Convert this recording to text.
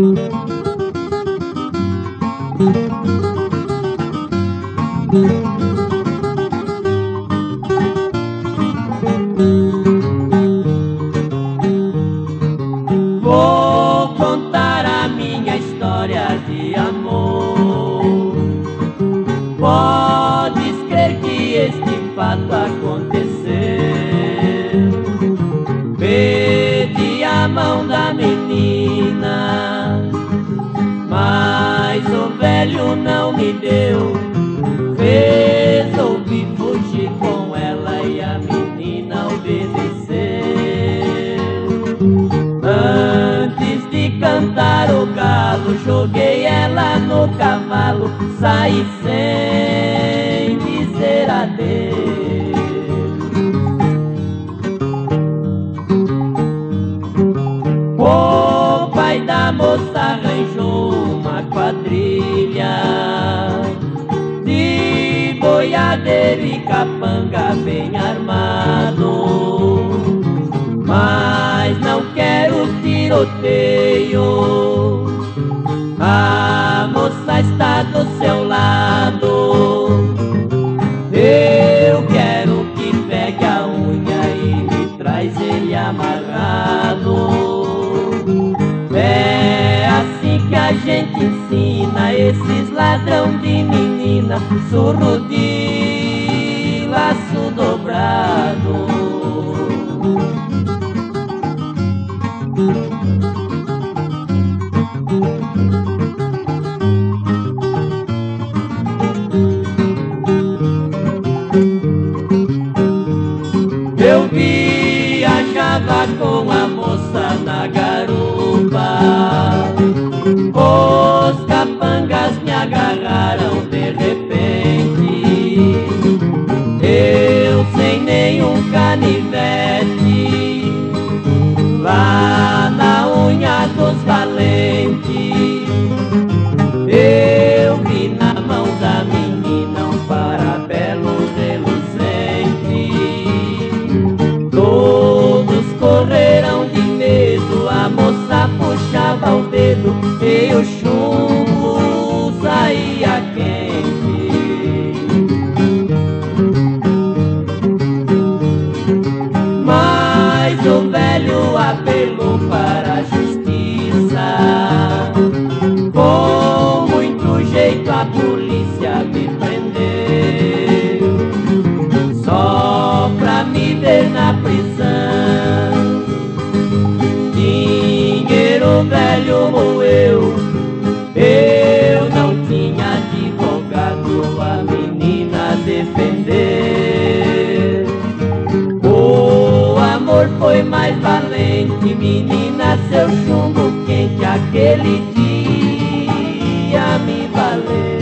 Vou contar a minha história de amor. Podes crer que este fato aconteceu. Pedi a mão da menina, velho não me deu. Resolvi fugir com ela e a menina obedeceu. Antes de cantar o galo, joguei ela no cavalo, saí sem dizer adeus. O pai da moça arranjou uma quadrilha boiadeiro e capanga bem armado. Mas não quero tiroteio. A moça está do seu lado. Eu quero que pegue a unha e me traz ele amarrado. É assim que a gente ensina esses ladrão de menina, surro de laço dobrado. Eu viajava com a moça na garupa. Os capangas me agarraram canivete. Lá na unha dos valentes. Eu vi na mão da menina um parabelo reluzente. Todos correram de medo, a moça puxava o dedo e o velho moeu. Eu não tinha advogado a menina defender. O amor foi mais valente, menina, seu chumbo quente aquele dia me valeu.